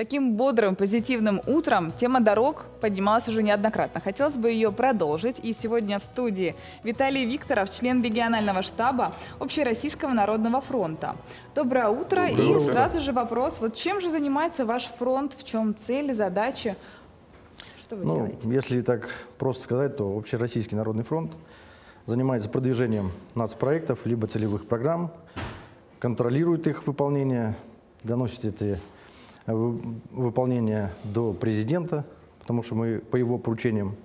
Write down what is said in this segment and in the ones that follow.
Таким бодрым, позитивным утром тема дорог поднималась уже неоднократно. Хотелось бы ее продолжить. И сегодня в студии Виталий Викторов, член регионального штаба Общероссийского народного фронта. Доброе утро. Доброе и утро. сразу же вопрос. Вот чем же занимается ваш фронт? В чем цели, задачи? Что вы Ну, делаете? если так просто сказать, то Общероссийский народный фронт занимается продвижением нацпроектов, либо целевых программ, контролирует их выполнение, доносит это э, вы- выполнение до президента, потому что мы по его поручениям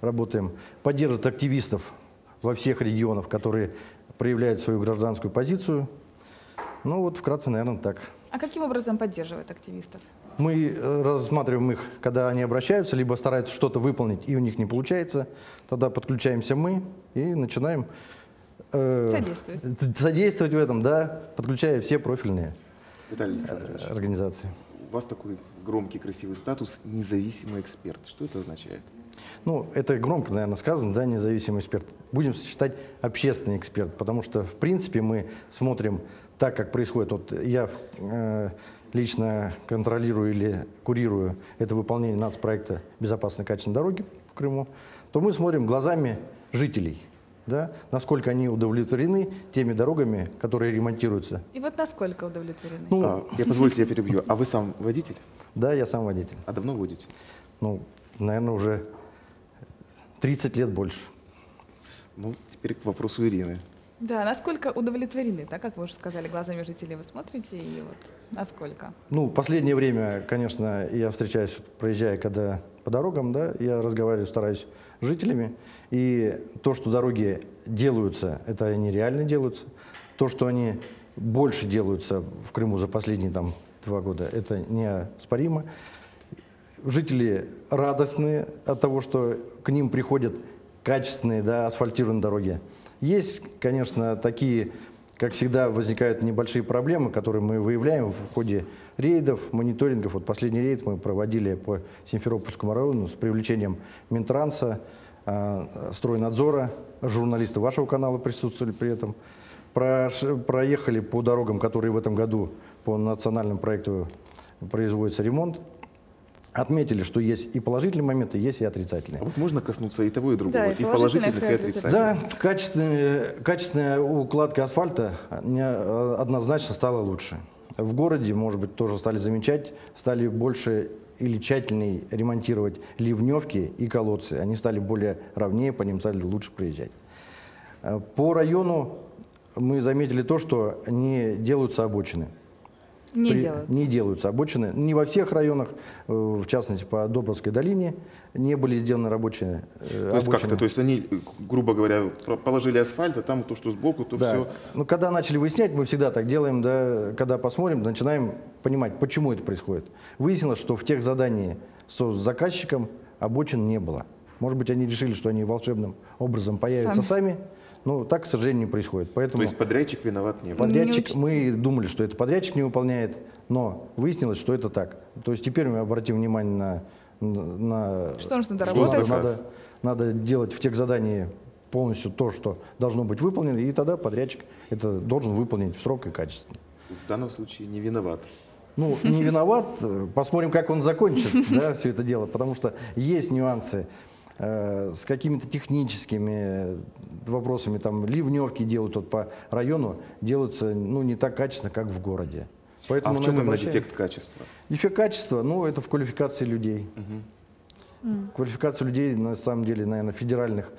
работаем, поддерживает активистов во всех регионах, которые проявляют свою гражданскую позицию. Ну вот вкратце, наверное, так. А каким образом поддерживает активистов? Мы э, рассматриваем их, когда они обращаются, либо стараются что-то выполнить, и у них не получается. Тогда подключаемся мы и начинаем э, Содействовать. содействовать в этом, да, подключая все профильные организации. У вас такой громкий, красивый статус «независимый эксперт». Что это означает? Ну, это громко, наверное, сказано, да, независимый эксперт. Будем считать общественный эксперт, потому что, в принципе, мы смотрим так, как происходит. Вот я э, лично контролирую или курирую это выполнение нацпроекта «Безопасные качественные дороги» в Крыму, то мы смотрим глазами жителей, да, насколько они удовлетворены теми дорогами, которые ремонтируются. И вот насколько удовлетворены? Ну, А, я позвольте, я перебью. А вы сам водитель? да, я сам водитель. А давно водите? Ну, наверное, уже 30 лет больше. Ну, теперь к вопросу Ирины. Да, насколько удовлетворены, так как вы уже сказали, глазами жителей вы смотрите, и вот насколько? Ну, последнее время, конечно, я встречаюсь, проезжая когда по дорогам, да, я разговариваю, стараюсь с жителями. И то, что дороги делаются, это они реально делаются. То, что они больше делаются в Крыму за последние там, два года, это неоспоримо. Жители радостные от того, что к ним приходят качественные да, асфальтированные дороги. Есть, конечно, такие, как всегда, возникают небольшие проблемы, которые мы выявляем в ходе рейдов, мониторингов. Вот последний рейд мы проводили по Симферопольскому району с привлечением Минтранса, а, стройнадзора, журналисты вашего канала присутствовали при этом. Проехали по дорогам, которые в этом году по национальному проекту производится ремонт. Отметили, что есть и положительные моменты, есть и отрицательные. А вот можно коснуться и того, и другого, Да, и и положительных, и отрицательных. Да, качественная, качественная укладка асфальта не- однозначно стала лучше. В городе, может быть, тоже стали замечать, стали больше или тщательнее ремонтировать ливневки и колодцы. Они стали более ровнее, по ним стали лучше проезжать. Э, По району мы заметили то, что не делаются обочины. Не При- делают. Не делаются обочины. Не во всех районах, э, в частности, по Добровской долине, не были сделаны рабочие э, То есть как-то, обочины. то есть они, грубо говоря, положили асфальт, а там то, что сбоку, то Да. все. Ну, когда начали выяснять, мы всегда так делаем, да, когда посмотрим, начинаем понимать, почему это происходит. Выяснилось, что в тех заданиях с заказчиком обочин не было. Может быть, они решили, что они волшебным образом появятся сами, но так, к сожалению, не происходит. То Поэтому есть подрядчик виноват не был. подрядчик, учтили. мы думали, что это подрядчик не выполняет, но выяснилось, что это так. То есть теперь мы обратим внимание на... на Что нужно что доработать? надо, надо делать в тех заданиях полностью то, что должно быть выполнено, и тогда подрядчик это должен выполнить в срок и качественно. В данном случае не виноват. Ну, не виноват, посмотрим, как он закончит, да, все это дело, потому что есть нюансы с какими-то техническими вопросами, там, ливневки делают вот по району, делаются, ну, не так качественно, как в городе. А Поэтому в на чем именно обращаем. дефект качества? Дефект качества, ну, это в квалификации людей. Квалификация людей, на самом деле, наверное, федеральных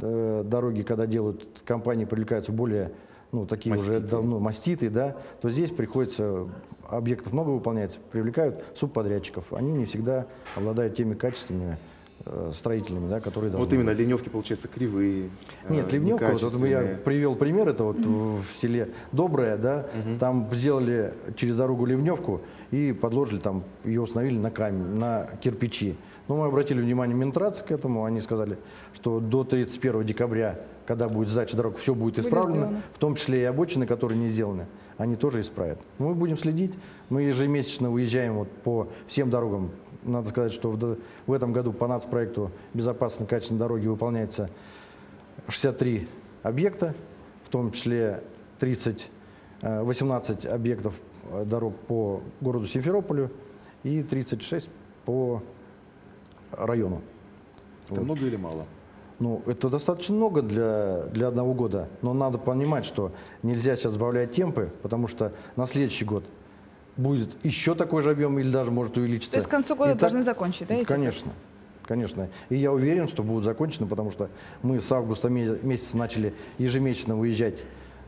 э, дороги, когда делают, компании привлекаются более, ну, такие уже Маститые. давно маститы, да, то здесь приходится, объектов много выполняется, привлекают субподрядчиков. Они не всегда обладают теми качествами э, строительными, да, которые должны Вот именно ливневки, получается, кривые, э, нет, ливневка, вот, я привел пример, это вот в селе Доброе, да, там сделали через дорогу ливневку и подложили там, ее установили на камень, на кирпичи. Но мы обратили внимание Минтрац к этому, они сказали, что до 31 декабря, когда будет сдача дорог, все будет исправлено, в том числе и обочины, которые не сделаны, они тоже исправят. Мы будем следить, мы ежемесячно выезжаем вот по всем дорогам. Надо сказать, что в, этом году по нацпроекту «Безопасные качественные дороги» выполняется 63 объекта, в том числе 30, э, 18 объектов э, дорог по городу Симферополю и 36 по району. Это много или мало? Ну, это достаточно много для, для одного года, но надо понимать, что нельзя сейчас сбавлять темпы, потому что на следующий год будет еще такой же объем или даже может увеличиться. То есть к концу года И так- должны закончить, да, эти? Конечно, конечно. И я уверен, что будут закончены, потому что мы с августа ме- месяца начали ежемесячно выезжать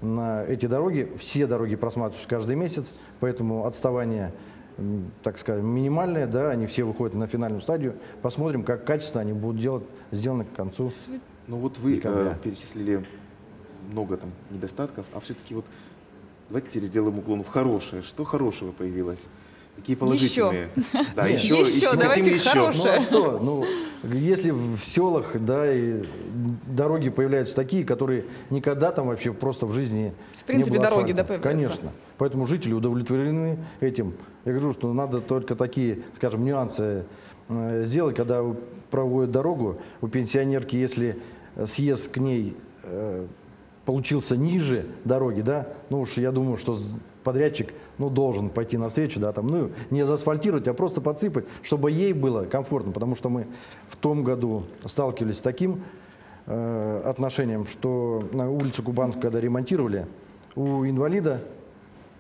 на эти дороги. Все дороги просматриваются каждый месяц, поэтому отставание, так скажем, минимальное, да, они все выходят на финальную стадию. Посмотрим, как качественно они будут делать, сделаны к концу. Ну вот вы Декабря. э, перечислили много там недостатков, а все-таки вот давайте теперь сделаем уклон в хорошее. Что хорошего появилось? Какие положительные? Да, Нет. еще, Еще, и давайте еще. хорошее. Ну а что? Ну, если в селах, да, и дороги появляются такие, которые никогда там вообще просто в жизни В принципе, не было дороги, да, появляются. Конечно. Поэтому жители удовлетворены этим. Я говорю, что надо только такие, скажем, нюансы э, сделать, когда проводят дорогу у пенсионерки, если э, съезд к ней э, получился ниже дороги, да, ну уж я думаю, что подрядчик, ну, должен пойти навстречу, да, там, ну, не заасфальтировать, а просто подсыпать, чтобы ей было комфортно, потому что мы в том году сталкивались с таким э, отношением, что на улицу Кубанскую, когда ремонтировали, у инвалида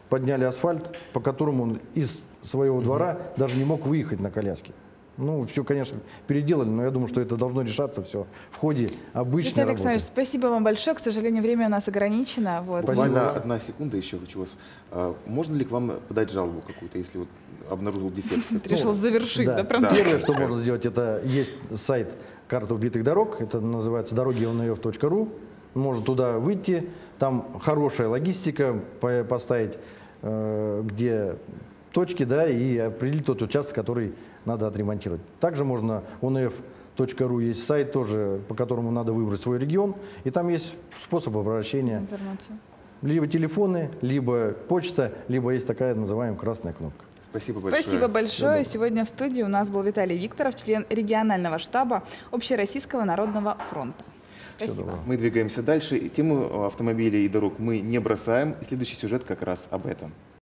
подняли асфальт, по которому он из своего двора даже не мог выехать на коляске. Ну, все, конечно, переделали, но я думаю, что это должно решаться все в ходе обычной Виталий работы. Александрович, спасибо вам большое. К сожалению, время у нас ограничено. Вот. Буквально одна секунда еще хочу вас. а, Можно ли к вам подать жалобу какую-то, если вот обнаружил дефект? Решил завершить, да, прям да. Первое, что можно сделать, это есть сайт карта убитых дорог, это называется дороги.онф.ру. Можно туда выйти, там хорошая логистика, по- поставить, э, где точки, да, и определить тот участок, который надо отремонтировать. Также можно onf.ru есть сайт тоже, по которому надо выбрать свой регион, и там есть способ обращения. информацию. Либо телефоны, либо почта, либо есть такая называемая красная кнопка. Спасибо большое. Спасибо большое. Сегодня в студии у нас был Виталий Викторов, член регионального штаба Общероссийского народного фронта. Спасибо. Мы двигаемся дальше. И Тему автомобилей и дорог мы не бросаем. И следующий сюжет как раз об этом.